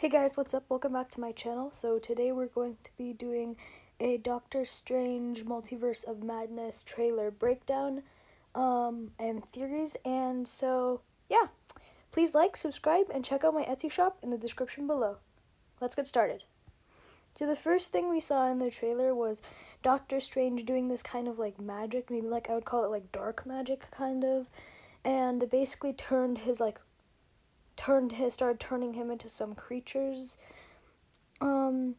Hey guys, what's up? Welcome back to my channel. So today we're going to be doing a Doctor Strange Multiverse of Madness trailer breakdown um, and theories. And so, yeah, please like, subscribe, and check out my Etsy shop in the description below. Let's get started. So the first thing we saw in the trailer was Doctor Strange doing this kind of like magic, maybe like I would call it like dark magic kind of, and basically turned his like turned his started turning him into some creatures um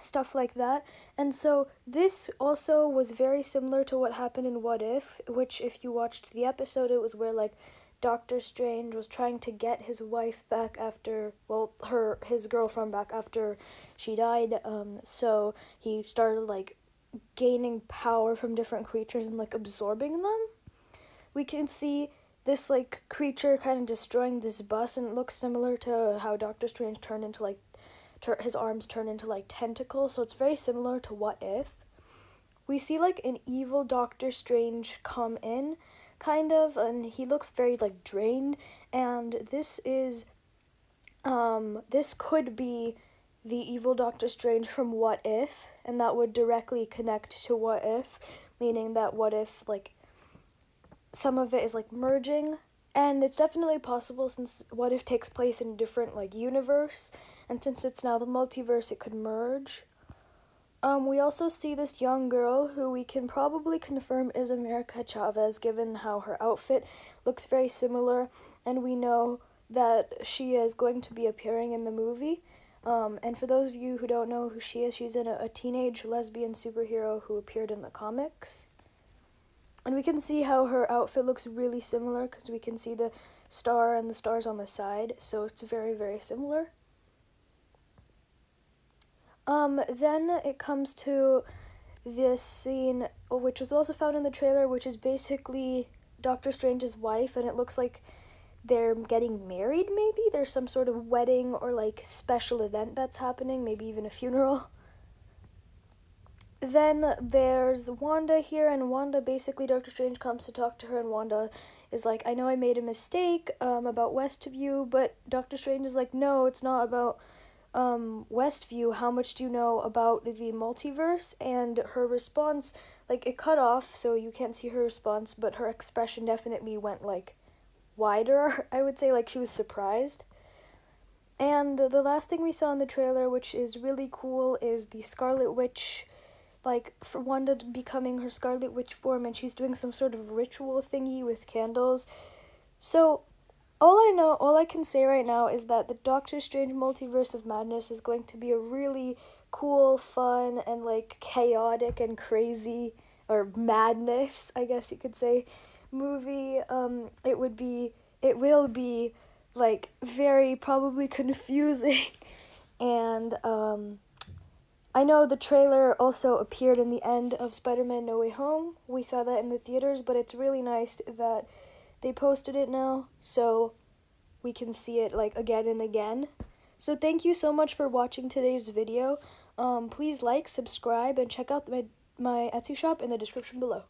stuff like that. And so this also was very similar to what happened in what if which if you watched the episode it was where like Doctor Strange was trying to get his wife back after well her his girlfriend back after she died. Um so he started like gaining power from different creatures and like absorbing them. We can see this like creature kind of destroying this bus and it looks similar to how Doctor Strange turned into like his arms turn into like tentacles so it's very similar to what if. We see like an evil Doctor Strange come in kind of and he looks very like drained and this is um this could be the evil Doctor Strange from What If and that would directly connect to What If meaning that what if like some of it is like merging and it's definitely possible since what if takes place in a different like universe and since it's now the multiverse it could merge um, we also see this young girl who we can probably confirm is America Chavez given how her outfit looks very similar and we know that she is going to be appearing in the movie um, and for those of you who don't know who she is, she's in a, a teenage lesbian superhero who appeared in the comics. And we can see how her outfit looks really similar because we can see the star and the stars on the side, so it's very, very similar. Um, then it comes to this scene, which was also found in the trailer, which is basically Doctor Strange's wife, and it looks like they're getting married, maybe? There's some sort of wedding or like special event that's happening, maybe even a funeral then there's Wanda here, and Wanda basically Doctor Strange comes to talk to her, and Wanda is like, I know I made a mistake um, about Westview, but Doctor Strange is like, no, it's not about um, Westview. How much do you know about the multiverse? And her response, like, it cut off, so you can't see her response, but her expression definitely went like wider, I would say, like she was surprised. And the last thing we saw in the trailer, which is really cool, is the Scarlet Witch like for Wanda becoming her Scarlet Witch form and she's doing some sort of ritual thingy with candles. So all I know, all I can say right now is that the Doctor Strange Multiverse of Madness is going to be a really cool, fun, and like chaotic and crazy or madness, I guess you could say, movie. Um, it would be, it will be like very probably confusing and um I know the trailer also appeared in the end of Spider Man No Way Home. We saw that in the theaters, but it's really nice that they posted it now so we can see it like again and again. So thank you so much for watching today's video. Um, please like, subscribe, and check out my, my Etsy shop in the description below.